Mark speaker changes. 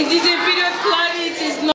Speaker 1: It is a